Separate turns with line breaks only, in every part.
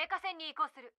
メカ戦に移行する。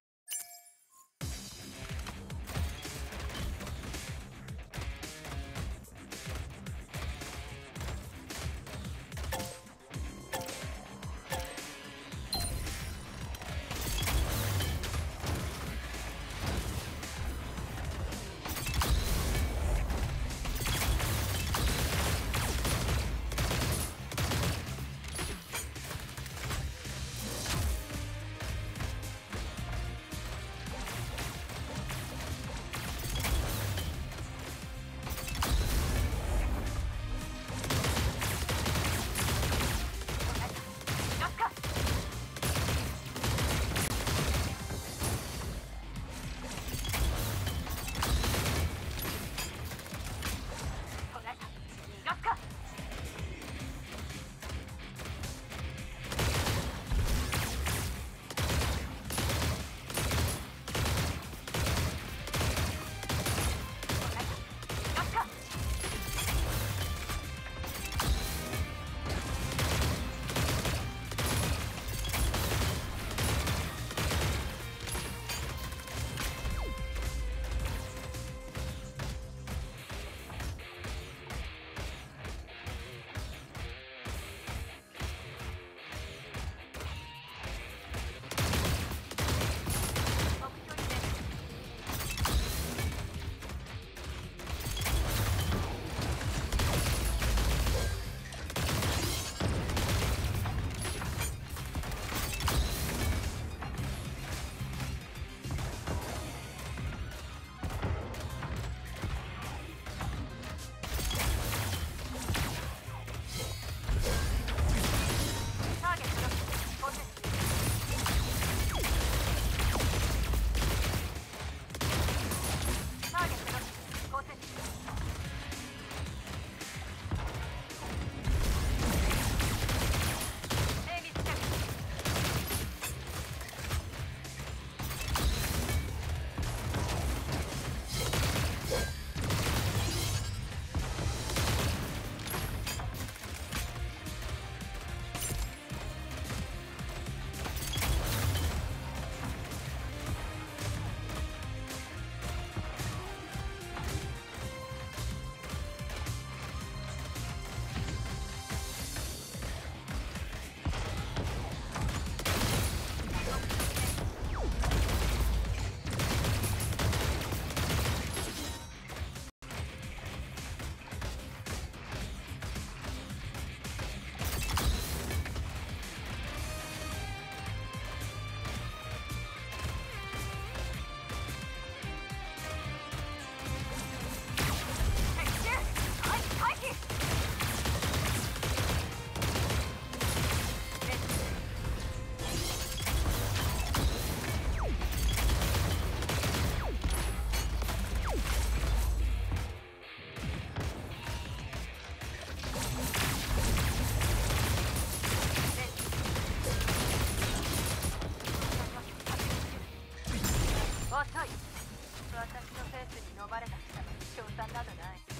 私のセンスに飲まれた貴様に賞賛などない。